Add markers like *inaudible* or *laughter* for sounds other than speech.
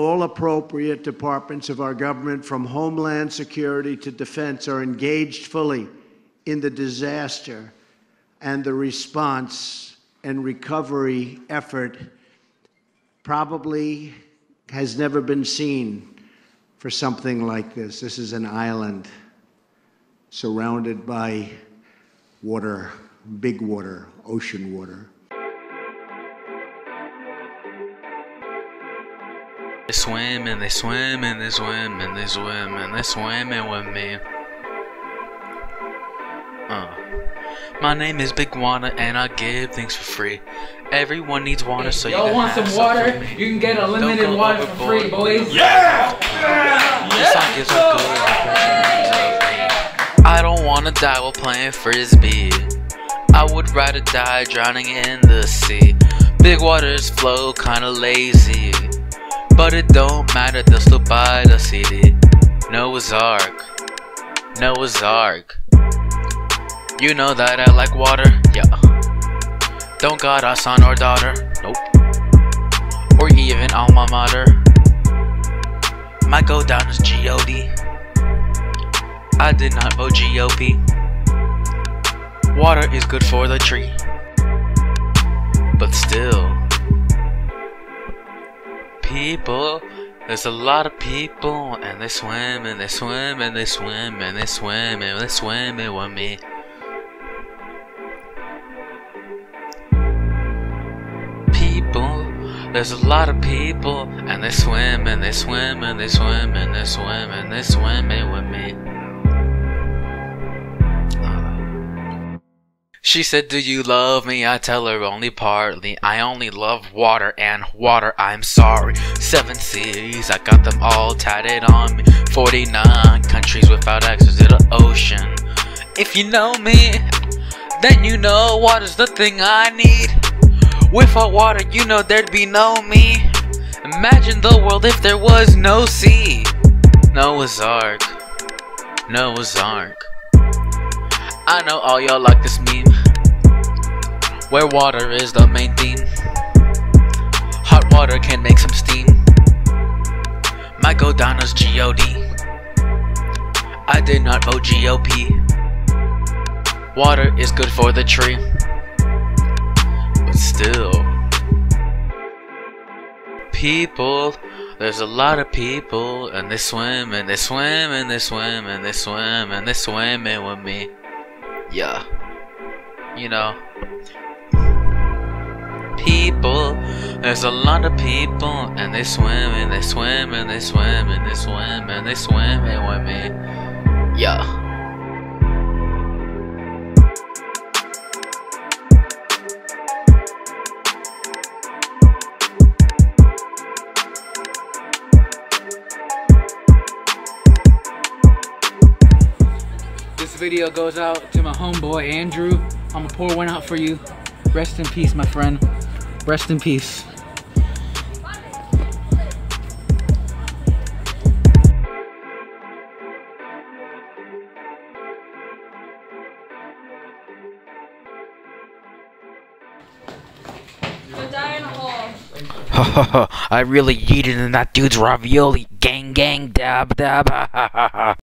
all appropriate departments of our government, from Homeland Security to Defense, are engaged fully in the disaster and the response and recovery effort probably has never been seen for something like this. This is an island surrounded by water, big water, ocean water. They swim and they swim and they swim and they swim and they swimming with me. Uh. My name is Big Water and I give things for free. Everyone needs water, so Y'all you want some water? You can get unlimited water for free, boys. Yeah! This song is so good. I don't wanna die while playing frisbee. I would rather die drowning in the sea. Big waters flow kinda lazy. But it don't matter, they'll still buy the CD. Noah's Ark. Noah's Ark. You know that I like water, yeah. Don't got a son or daughter, nope. Or even alma mater. Might go down as G-O-D. I did not vote GOP. Water is good for the tree. But still, people, there's a lot of people, and they swim and they swim and they swim and they swim and they swim with me. People, there's a lot of people, and they swim and they swim and they swim and they swim and they swim with me. She said, Do you love me? I tell her only partly. I only love water and water, I'm sorry. Seven seas, I got them all tatted on me. 49 countries without access to the ocean. If you know me, then you know water's the thing I need. Without water, you know there'd be no me. Imagine the world if there was no sea. Noah's Ark. Noah's Ark. I know all y'all like this meme. Where water is the main theme. Hot water can make some steam. Might go G-O-D. I did not vote GOP. Water is good for the tree. But still. People, there's a lot of people, and they swim and they swim and they swim and they swim and they swim in with me. Yeah. You know. People, there's a lot of people, and they swim and they swim and they swim and they swim and they swim in with me. Yeah. This video goes out to my homeboy Andrew. I'm gonna pour one out for you. Rest in peace, my friend. Rest in peace. *laughs* I really yeeted in that dude's ravioli. Gang, gang, dab, dab. *laughs*